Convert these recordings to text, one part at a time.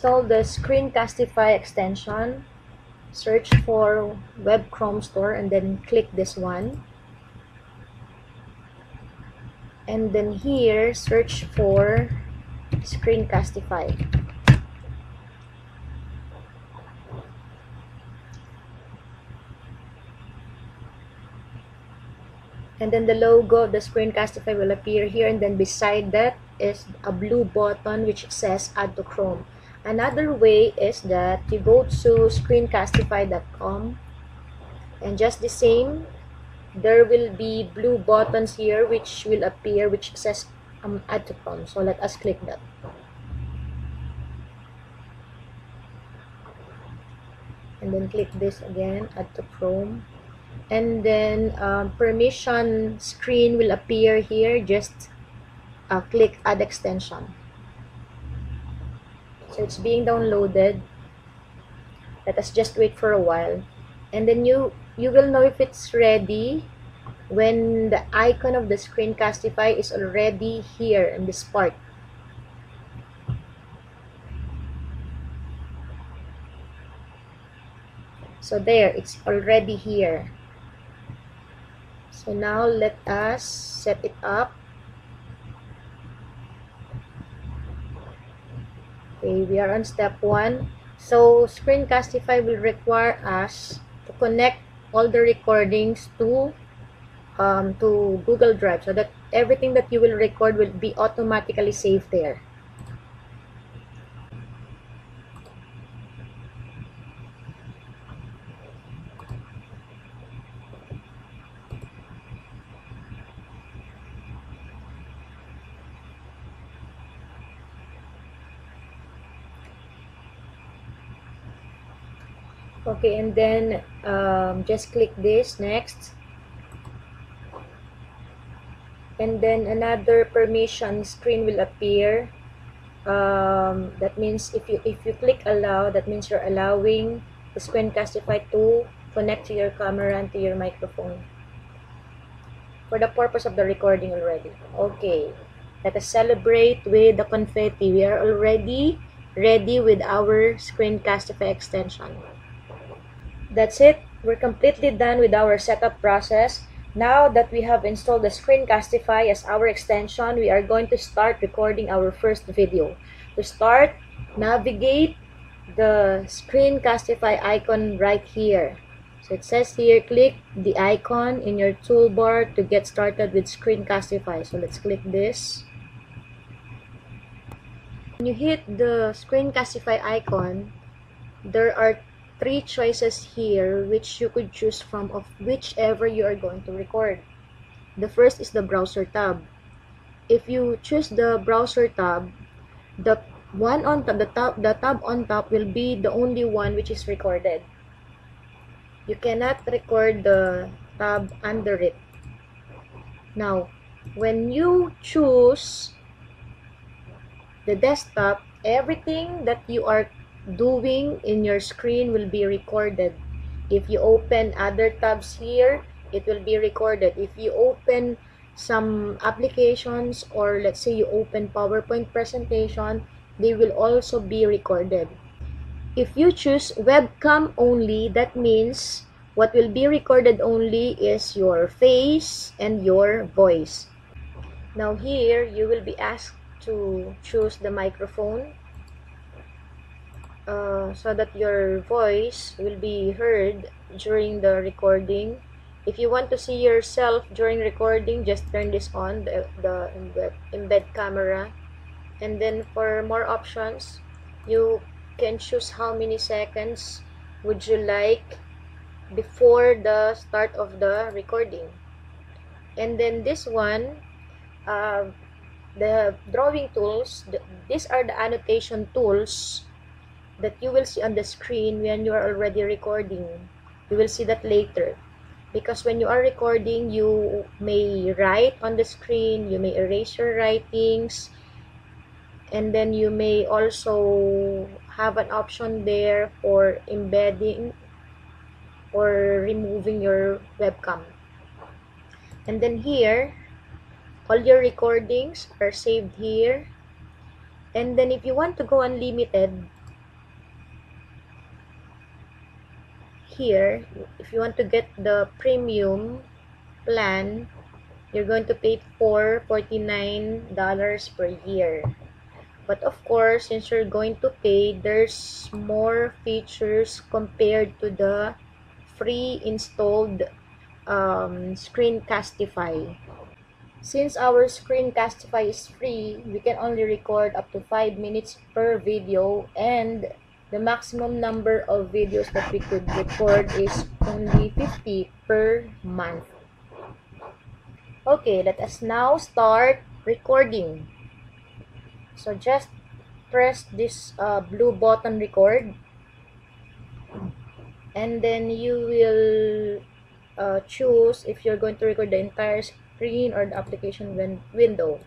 install the Screencastify extension, search for Web Chrome Store and then click this one. And then here, search for Screencastify. And then the logo of the Screencastify will appear here and then beside that is a blue button which says add to Chrome. Another way is that you go to screencastify.com and just the same there will be blue buttons here which will appear which says um, add to Chrome. So let us click that. And then click this again, add to Chrome. And then um, permission screen will appear here. Just uh, click add extension. So it's being downloaded. Let us just wait for a while. And then you you will know if it's ready when the icon of the Screencastify is already here in this part. So there, it's already here. So now let us set it up. Okay, we are on step 1. So Screencastify will require us to connect all the recordings to um, to Google Drive so that everything that you will record will be automatically saved there. Okay and then um, just click this next. And then another permission screen will appear. Um, that means if you if you click allow that means you're allowing the Screencastify to connect to your camera and to your microphone. For the purpose of the recording already. Okay let us celebrate with the confetti. We are already ready with our Screencastify extension that's it. We're completely done with our setup process. Now that we have installed the Screencastify as our extension, we are going to start recording our first video. To start, navigate the Screencastify icon right here. So it says here, click the icon in your toolbar to get started with Screencastify. So let's click this. When you hit the Screencastify icon, there are three choices here which you could choose from of whichever you are going to record. The first is the browser tab. If you choose the browser tab, the one on the top, the tab on top will be the only one which is recorded. You cannot record the tab under it. Now, when you choose the desktop, everything that you are doing in your screen will be recorded. If you open other tabs here, it will be recorded. If you open some applications or let's say you open PowerPoint presentation, they will also be recorded. If you choose webcam only, that means what will be recorded only is your face and your voice. Now here, you will be asked to choose the microphone uh, so that your voice will be heard during the recording. If you want to see yourself during recording, just turn this on, the, the embed, embed camera. And then for more options, you can choose how many seconds would you like before the start of the recording. And then this one, uh, the drawing tools, the, these are the annotation tools that you will see on the screen when you are already recording. You will see that later. Because when you are recording, you may write on the screen, you may erase your writings, and then you may also have an option there for embedding or removing your webcam. And then here, all your recordings are saved here. And then if you want to go unlimited, here if you want to get the premium plan you're going to pay for $49 per year. But of course since you're going to pay there's more features compared to the free installed um, Screencastify. Since our Screencastify is free we can only record up to 5 minutes per video and the maximum number of videos that we could record is only 50 per month. Okay, let us now start recording. So just press this uh, blue button record and then you will uh, choose if you're going to record the entire screen or the application win window.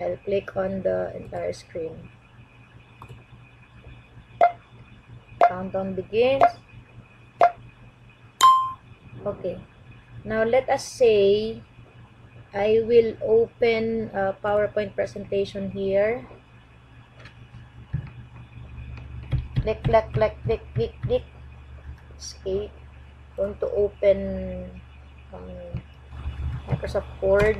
I'll click on the entire screen. Countdown begins. Okay. Now let us say I will open a PowerPoint presentation here. Click click click click click click. Escape. Going to open um, Microsoft Word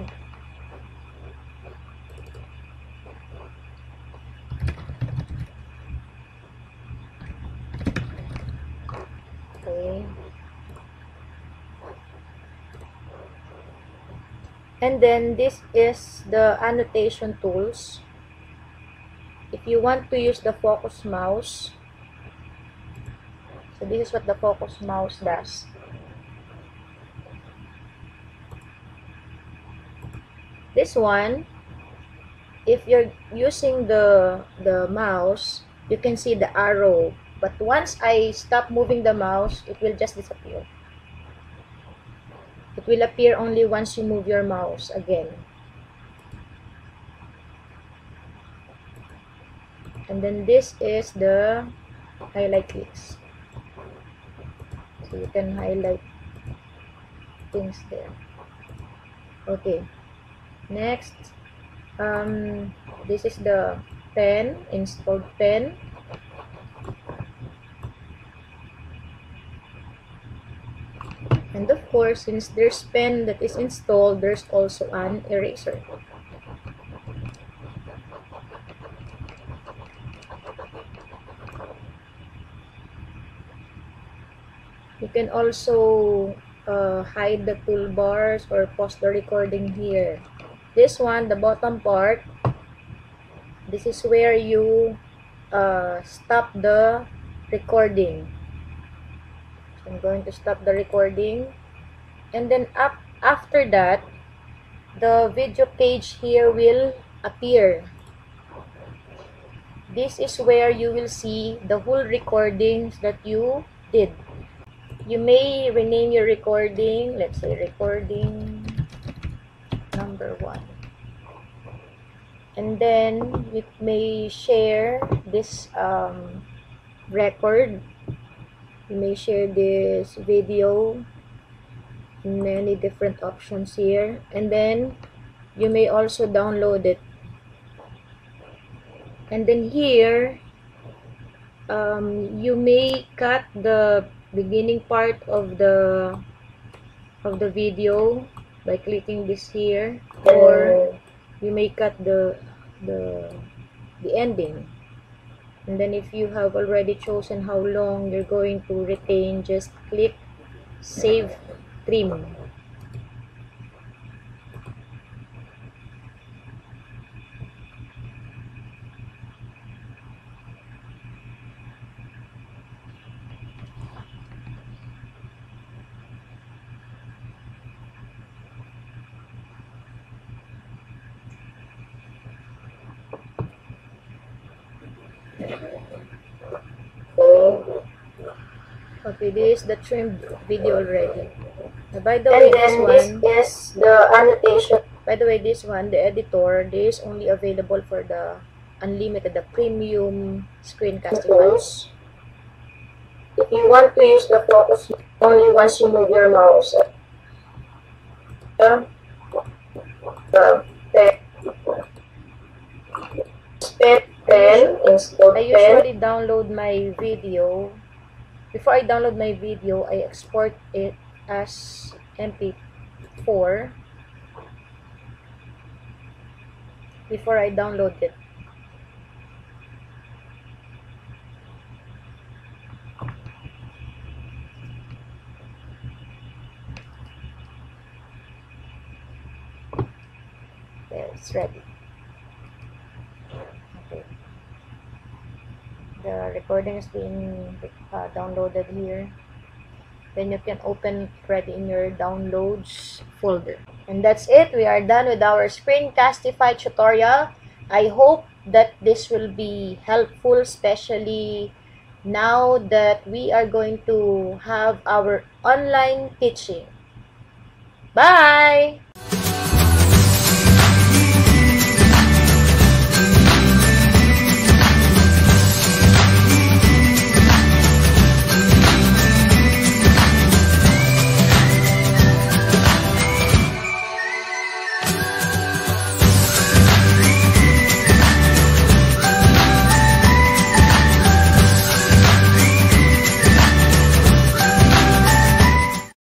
okay. And then this is the annotation tools. If you want to use the focus mouse so this is what the focus mouse does. This one if you're using the the mouse you can see the arrow but once I stop moving the mouse it will just disappear. It will appear only once you move your mouse again. And then this is the highlight clicks so you can highlight things there. Okay. Next um this is the pen installed pen And of course, since there's pen that is installed, there's also an eraser. You can also uh, hide the toolbars or pause the recording here. This one, the bottom part, this is where you uh, stop the recording. I'm going to stop the recording. And then up after that, the video page here will appear. This is where you will see the whole recordings that you did. You may rename your recording. Let's say recording number one. And then you may share this um, record you may share this video many different options here. And then you may also download it. And then here um, you may cut the beginning part of the of the video by clicking this here. Or you may cut the the the ending and then if you have already chosen how long you're going to retain just click save trim Okay, this is the trimmed video already. Uh, by the way, this one is the annotation. By the way, this one, the editor, this is only available for the unlimited, the premium Screencastify. If you want to use the focus only once you move your mouse. The, the, I usually download my video before I download my video, I export it as MP4 before I download it. There, it's ready. Okay. The recording is being uh, downloaded here. Then you can open it in your downloads folder. And that's it. We are done with our Screencastify tutorial. I hope that this will be helpful, especially now that we are going to have our online teaching. Bye!